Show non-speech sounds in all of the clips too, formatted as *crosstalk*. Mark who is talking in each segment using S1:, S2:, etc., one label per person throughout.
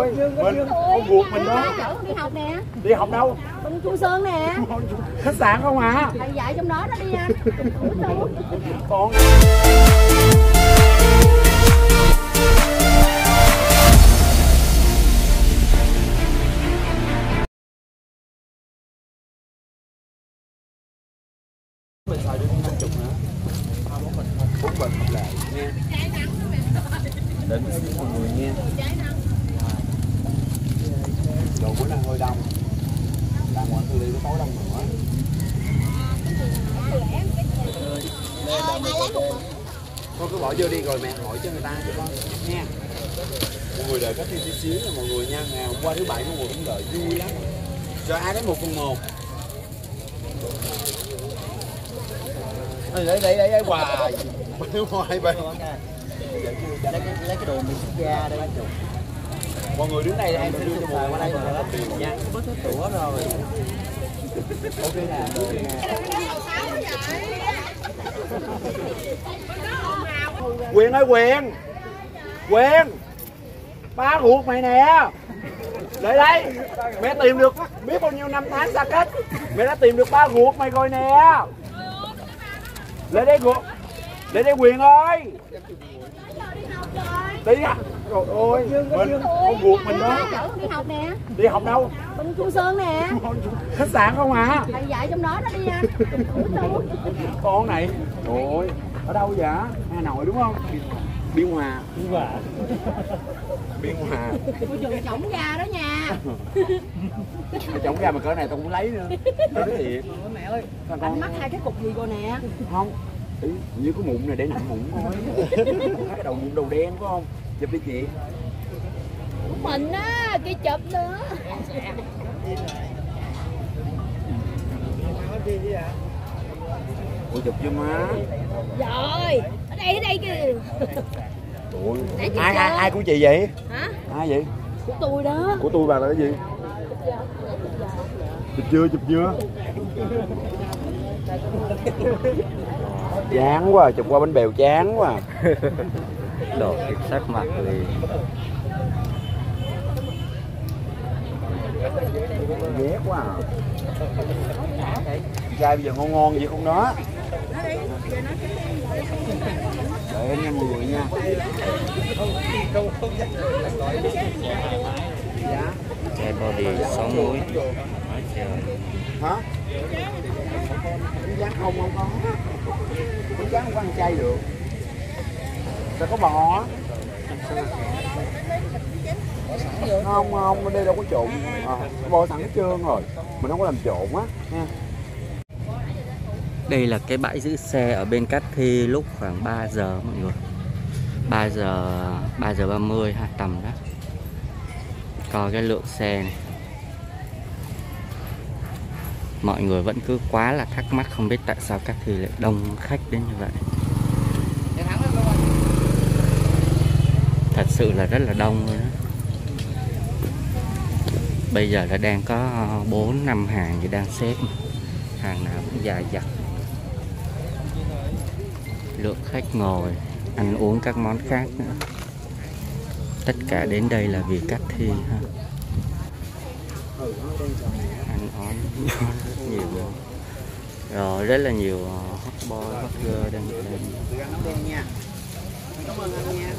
S1: ôi mình con ruột mình đó.
S2: con đi học nè.
S1: Đi học đâu?
S2: Bên Chu Sơn nè.
S1: Khách sạn không à?
S2: Thầy dạy trong đó đó đi anh.
S1: Con mình xài được năm chục nữa bốn bình hợp lại nha đến mọi người nha dù bữa nay hơi đông. Đàng hoàng tôi đi tối đông nữa con cứ bỏ vô đi rồi mẹ hỏi cho người ta cho con nha mọi người đợi có thêm tí xíu nha mọi người nha. Ngày hôm qua thứ bảy mọi người cũng đợi vui lắm. Cho ai đến một phần một. Đây đây đây đây hoài. Hoài vậy
S3: lấy cái lấy cái đồ mình ra đây
S1: mọi người đứng đây, em sẽ đưa cho mọi người qua đây. Dạ. Rồi tiền nha
S3: bớt cái tủa rồi.
S1: Ok nè. Quyền ơi, quyền. Quyền. Ba ruột mày nè. Lại đây mẹ tìm được, biết bao nhiêu năm tháng xa cách. Mẹ đã tìm được ba ruột mày rồi nè. Lại đây ruột lại đây quyền ơi. Đi à trời ơi mình con ruột mình đó.
S2: đi học nè.
S1: Đi học đâu?
S2: Bên Chu Sơn nè.
S1: Khách sạn không à?
S2: Thầy dạy trong đó đó đi anh *laughs*
S1: con này. Trời ơi ở đâu vậy? Hà nội đúng không? Biên hòa. Biên hòa. Biên hòa.
S2: Cô trường chổng ra đó nha.
S1: Mà chồng ra mà cỡ này tao cũng lấy nữa. Nói thiệt.
S3: Mẹ ơi
S1: con
S2: anh mắc hai cái cục gì rồi nè?
S1: Không ý như cái mụn này để nặng mụn thôi. *laughs* Cái đầu mụn đầu đen phải không chụp đi chị
S2: mình á cái chụp nữa
S1: ủa chụp chưa má
S2: rồi ở đây ở đây kìa
S1: ủa ai
S2: cho.
S1: ai ai của chị vậy
S2: hả
S1: ai vậy
S2: của tôi đó
S1: của tôi bà là cái gì chụp chưa chụp chưa chán quá chụp qua bánh bèo chán quá
S3: đồ kiểm sắc mặt liền
S1: ghét quá à. trai bây giờ ngon ngon gì không đó. Đợi anh nha. Mọi người nha
S3: chai body sáu muối
S1: hả? Tráng không không có. Không có ăn chay được sẽ có bò. Không không bên đây đâu có trộn. À, bò sẵn hết trơn rồi. Mình không có làm trộn á. Nha.
S3: Đây là cái bãi giữ xe ở bên Cát Thi lúc khoảng 3 giờ mọi người. 3 giờ 3 giờ 30 ha tầm đó. Coi cái lượng xe này. Mọi người vẫn cứ quá là thắc mắc không biết tại sao Cát Thi lại đông khách đến như vậy. Thật sự là rất là đông luôn đó Bây giờ là đang có 4 năm hàng gì đang xếp. Hàng nào cũng dài dặt. Lượng khách ngồi, ăn uống các món khác nữa. Tất cả đến đây là vì cắt thi ha. Ăn uống nhiều luôn. rồi, rất là nhiều ờ, hot boy, hot girl đang ở đây
S1: cảm ơn anh nha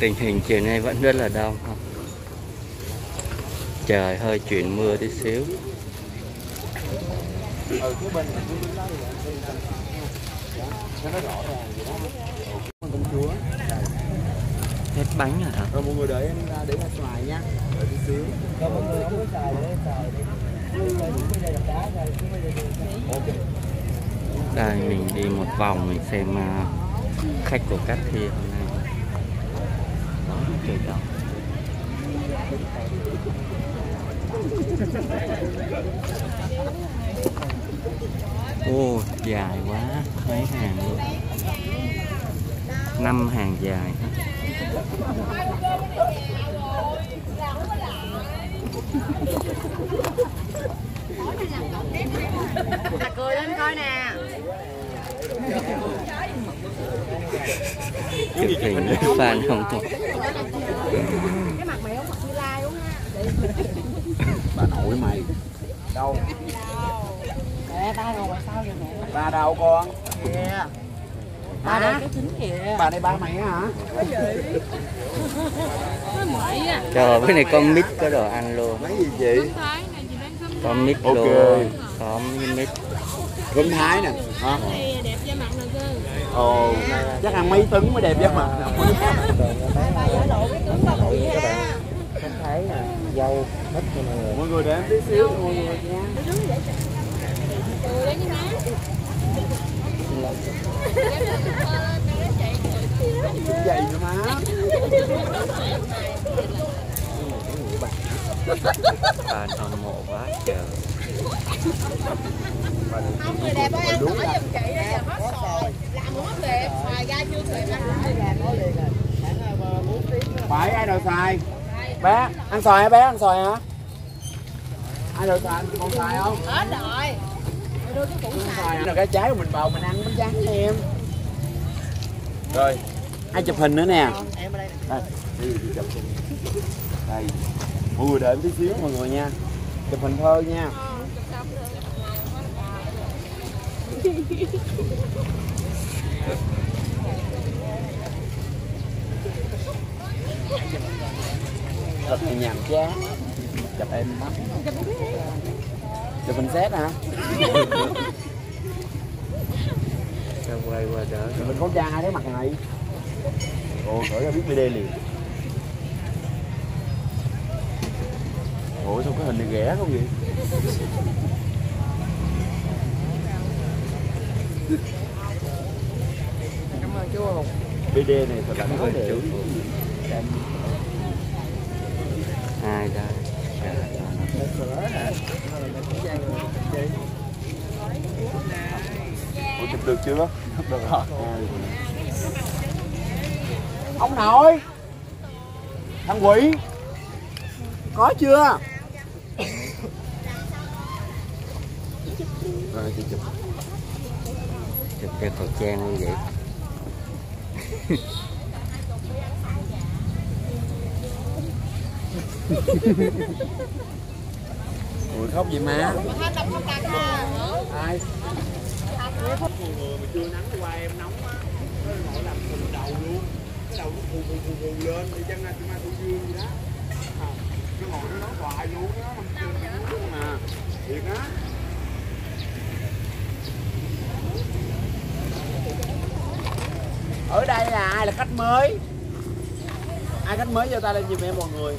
S3: tình hình chiều nay vẫn rất là đông không trời hơi chuyển mưa tí xíu.
S1: ừ
S3: bánh hả?
S1: Rồi mọi người đợi em ra để ra xoài nha. Đợi tí xíu. Rồi mọi người có xài để xài.
S3: Đây mình đi một vòng mình xem ờ, khách của cát thi hôm nay. Đó trời đông ô dài quá mấy hàng luôn. Năm hàng dài
S2: cười lên coi nè.
S3: Chụp hình với fan không
S2: cái mặt mày không mặt như lai đúng ha
S1: bà nội mày. Đâu?
S2: Mẹ ba rồi sao vậy mẹ?
S1: Ba đâu con?
S2: Kìa ba
S1: Hả?
S2: đây cái chính kìa.
S1: Bà đây ba mày hả?
S3: Trời cái này con mít có đồ ăn luôn.
S1: Mấy gì chị?
S3: Con mít
S1: Ok.
S3: luôn. Có mít
S1: cơm thái nè hả?
S2: Đẹp da mặt nè cơ?
S1: Ồ chắc ăn mấy tấn mới đẹp
S2: ha
S3: không thấy nè dâu hết cho mọi người
S1: mọi người để em tí xíu mọi người nha
S2: lần đấy
S1: vậy nữa má
S3: fan hâm mộ quá trời
S2: không người đẹp ơi ăn hỏi giùm chị đi giờ hết sòi làm không đẹp xoài ra chưa kịp ăn
S1: phải, ai đòi xài? Bé, ăn xoài hả bé, ăn xoài hả? Ai đòi xài? Con xoài không?
S2: Hết rồi đưa cái củ xài
S1: là cái trái của mình bầu mình ăn bánh tráng cho em. Rồi ai chụp hình nữa nè?
S2: Em ở đây
S1: đây chụp mọi người đợi em tí xíu mọi người nha. Chụp hình thơ nha. Thật là nhàm chán. Chụp em mắt chụp hình xét hả?
S3: Sao quay qua đó
S1: chụp hình con trai thấy mặt này. Ồ gửi ra biết video liền. Ủa sao cái hình này ghẻ không vậy?
S2: Cảm ơn chú Hùng.
S1: BD này thật là khó để
S3: ai đây Trời ơi.
S1: Ủa chụp được chưa? Được rồi. Ông nội Thằng quỷ Có chưa? Rồi chị chụp
S3: chụp đeo khẩu trang như vậy *laughs*
S1: Ủa khóc gì má? Ai? Người mà chưa nắng qua em nóng á Nó nổi làm phù đầu luôn Cái đầu nó phù phù phù phù lên Thì chân là mai tôi dương gì đó à, Cái ngồi nó nói hoài luôn á Nằm trên cái luôn mà Thiệt á Ở đây là ai là khách mới Ai khách mới giơ tay lên giùm em mọi người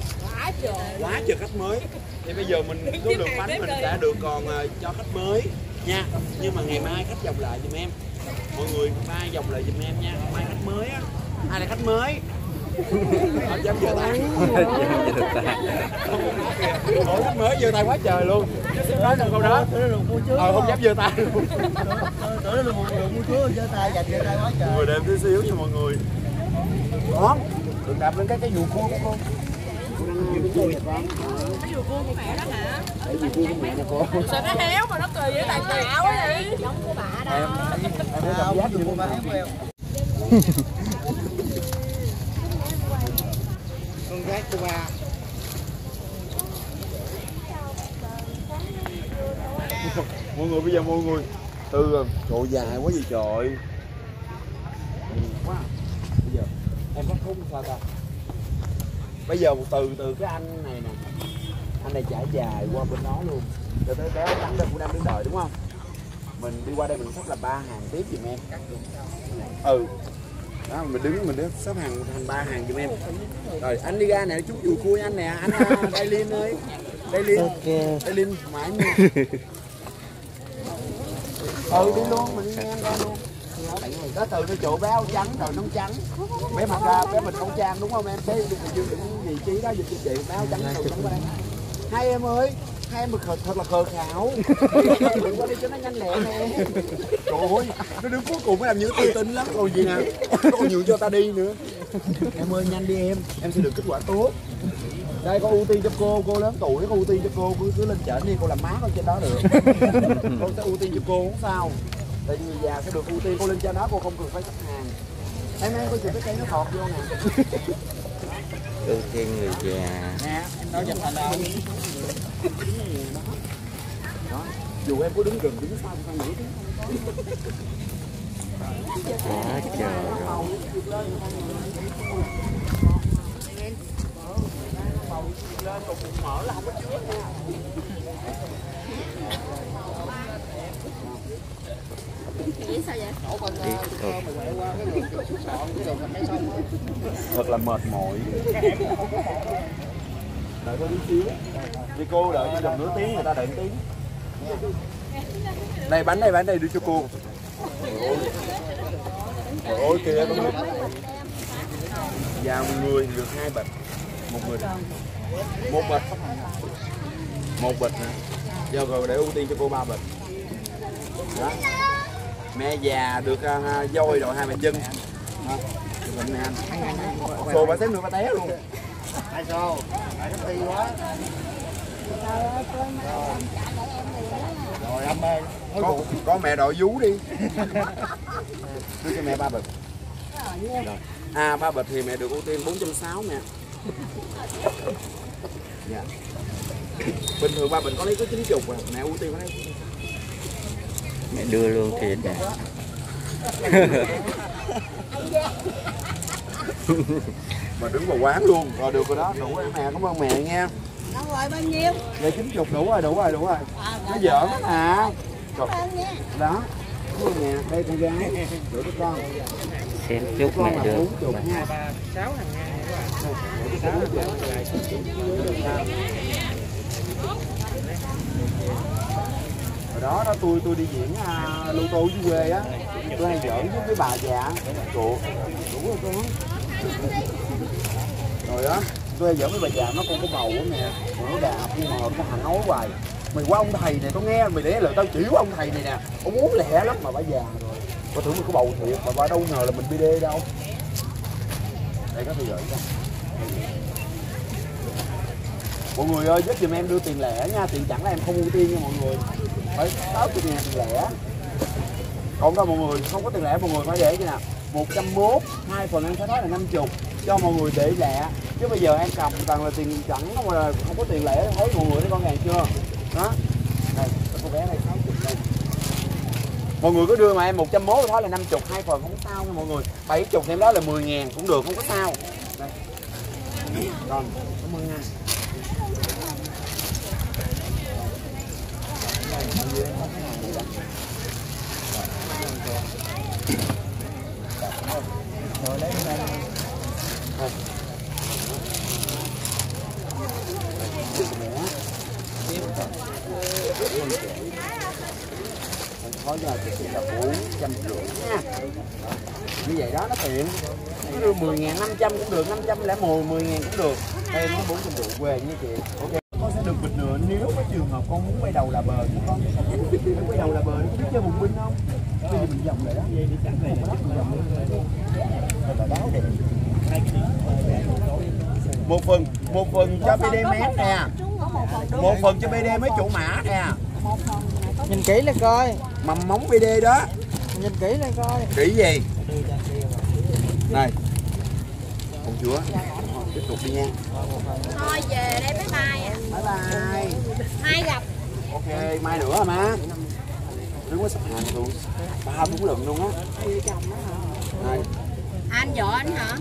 S2: quá trời
S1: quá trời khách mới. Thì bây giờ mình số lượng bánh mình đã được còn ờ, cho khách mới nha. Nhưng mà ngày mai khách dòng lại giùm em. Mọi người mai dòng lại giùm em nha. Mai khách mới á. Ai là khách mới? Họ dám giơ tay. Ủa, khách mới giơ tay quá trời luôn. Nói được câu đó. Ờ không dám giơ tay luôn.
S4: Tưởng nó là một người mua giơ tay dành giơ tay quá trời.
S1: Người đem tí xíu cho mọi người. Đó đừng đạp lên cái cái dù cua của con
S2: cái dù cua của mẹ đó hả
S1: Cái dù cua của mẹ nè cô
S2: sao nó héo mà nó cười với tài xạo quá vậy giống của bà đó.
S1: em thấy cảm giác như thế nào
S4: con gái của bà.
S1: mọi người, bây giờ mọi người, từ um, chỗ dài quá gì trời quá bây giờ, em có khung sao ta bây giờ một từ từ cái anh này nè. Anh này trải dài qua bên đó luôn. Cho tới bé trắng đây cũng đang đứng đợi đúng không? Mình đi qua đây mình sắp là ba hàng tiếp giùm em. Ừ. Đó mình đứng mình đứng sắp hàng thành ba hàng giùm em. Rồi anh đi ra nè chút dù cua anh nè. Anh *laughs* đây liên ơi. Đây liên đây liên mãi mua ừ đi luôn mình đi ngang qua luôn có từ cái chỗ bé áo trắng rồi nón trắng. Bé mặc ra bé mình không trang đúng không em? Đừng dương đừng vị trí đó giùm cho chị bé áo trắng đầu trắng qua đây. Hai em ơi hai em thật, thật là khờ khảo *laughs* đừng qua đây cho nó nhanh lẹ nè. Trời ơi nó đứng cuối cùng mới làm như tự tin lắm còn gì nè nó còn nhường cho ta đi nữa. Em ơi nhanh đi em. Em sẽ được kết quả tốt. Đây có ưu tiên cho cô cô lớn tuổi có ưu tiên cho cô cứ cứ lên trển đi cô làm má con trên đó được. *laughs* Cô sẽ ưu tiên cho cô không sao tại người già sẽ được ưu tiên cô lên trên đó cô không cần phải xếp hàng em em có chịu cái cây nó thọt vô nè
S3: ưu tiên người già
S1: nè em nói giùm anh đâu đó dù em có đứng gần đứng sau không nữa
S3: quá trời rồi
S1: mở là không có chứa nha
S2: Nghĩ sao
S1: thật là mệt mỏi. Đợi có xíu đi cô đợi cho tầm nửa tiếng người ta đợi tiếng. Đây bánh đây bánh đây đưa cho cô. Trời ơi kìa con nít. Già một người được hai bịch. Một người Một bịch. Một bịch nè Giờ rồi để ưu tiên cho cô ba bịch. Đó Mẹ già được uh, dôi rồi hai bàn chân. Hình nè. Anh Xô bà xếp nữa bà té luôn.
S4: Hai xô. Phải nó quá. Rồi âm ơi.
S1: Có, có mẹ đội vú đi. *laughs* Đưa cho mẹ ba bịch. À ba bịch thì mẹ được ưu tiên 460 mẹ. Dạ. Bình thường ba bịch có lấy có 90 à. Mẹ ưu tiên có lấy
S3: mẹ đưa luôn thiệt nè.
S1: Mà đứng vào quán luôn rồi được rồi đó đủ rồi mẹ cảm ơn mẹ nha.
S2: Đâu rồi bao nhiêu?
S1: dạ 90 đủ rồi đủ rồi đủ rồi. Nó giỡn à
S2: nha.
S1: đó cảm ơn mẹ. Đây con gái để cho con.
S3: Xem chút mẹ được.
S1: 40 nha hồi đó đó tôi tôi đi diễn uh, lô tô dưới quê á. Tôi hay giỡn với cái bà già. Trụ đúng rồi con rồi đó tôi hay giỡn với bà già nó con có bầu á nè. Mà nó đạp nhưng mà nó hành nói hoài. Mày qua ông thầy này tao nghe mày để lời tao chỉ qua ông thầy này nè. Ông muốn lẹ lắm mà bà già rồi. Có tưởng mình có bầu thiệt mà bà đâu ngờ là mình bd đâu. Đây có tôi gửi cho mọi người ơi giúp giùm em đưa tiền lẻ nha. Tiền chẳng là em không ưu tiên nha mọi người. Phải sáu chục ngàn tiền lẻ. Còn đâu mọi người không có tiền lẻ mọi người phải để như nào một trăm mốt hai phần em sẽ nói là năm chục cho mọi người để lẻ. Chứ bây giờ em cầm toàn là tiền chẳng không là không có tiền lẻ thấy mọi người thấy con hàng chưa? Đó. Này, cô bé này sáu chục đây. Mọi người cứ đưa mà em 101 thôi là 50 hai phần không sao nha mọi người. 70 em đó là 10 ngàn cũng được không có sao. Đây. Rồi cảm ơn nha
S4: Rồi lấy cái này
S1: thôi giờ cái là bốn trăm rưỡi nha như vậy đó nó tiện nó đưa mười ngàn năm trăm cũng được, năm trăm lẻ mười mười ngàn cũng được. Đây nó bốn trăm rưỡi quê như chị. Ok được bịch nữa. Nếu có trường hợp con muốn quay đầu là bờ chứ con quay đầu là bờ có biết chơi bùng binh không? Bây giờ mình vòng lại đó. Mình vòng lên. Thật là báo đẹp một phần một phần cho BD mét nè. một phần cho BD mấy chủ mã nè.
S4: Nhìn kỹ lên coi.
S1: mầm móng BD đó.
S4: Nhìn kỹ lên coi.
S1: kỹ gì? Này. Con chúa tiếp tục đi nha
S2: Thôi về đây bye bye à.
S1: bye bye
S2: Mai gặp.
S1: ok mai nữa hả má đứng có sắp hàng luôn ba bốn lần luôn á này
S2: Anh vợ anh hả?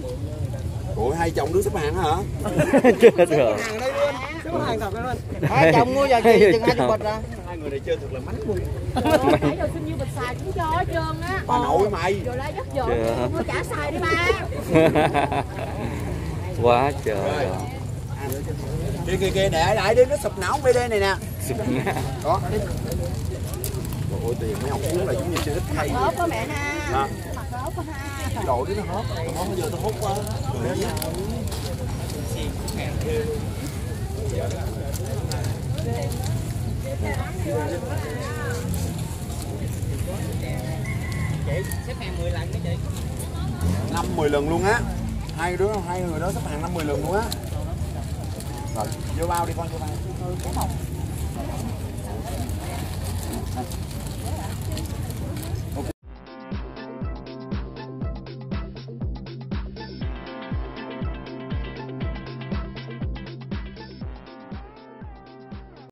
S1: ủa hai chồng đứng xếp hàng hả *laughs*
S3: chưa được
S4: Hàng đây luôn. Số hàng thật đây luôn. *laughs* Hai chồng mua giờ chị chừng hai chục bịch à.
S1: hai người này chơi thật là mánh luôn
S2: Nãy giờ xin nhiêu bịch xài cũng cho hết trơn á.
S1: bà nội mày
S2: Rồi lại dắt vợ nó trả xài đi ba. *laughs*
S3: quá trời
S1: Rồi.
S3: rồi.
S1: kìa kìa kìa để lại đi nó sụp não BD này nè
S3: Sụp
S1: đó đi ôi tiền mấy ông xuống là giống như chơi ít hay
S2: Hớp có mẹ ha. Mặt hớp có ha.
S1: đồ đi nó hốt nó hốt bây giờ nó hốt quá Để nhá. năm mười lần luôn á hai đứa, hai người đó sắp hàng 50 lượt luôn á. Rồi, vô bao đi con, vô bao.